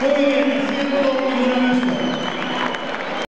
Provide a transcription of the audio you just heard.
Todo el